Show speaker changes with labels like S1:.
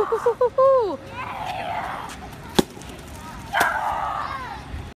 S1: Uh, uh, uh, uh.